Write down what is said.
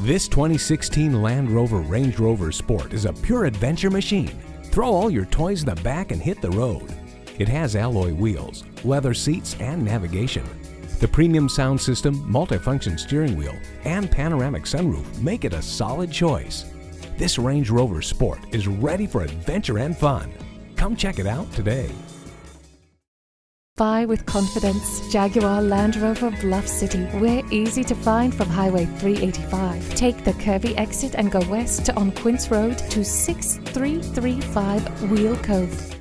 This 2016 Land Rover Range Rover Sport is a pure adventure machine. Throw all your toys in the back and hit the road. It has alloy wheels, leather seats, and navigation. The premium sound system, multifunction steering wheel, and panoramic sunroof make it a solid choice. This Range Rover Sport is ready for adventure and fun. Come check it out today. Buy with confidence. Jaguar Land Rover Bluff City. We're easy to find from Highway 385. Take the Kirby exit and go west on Quince Road to 6335 Wheel Cove.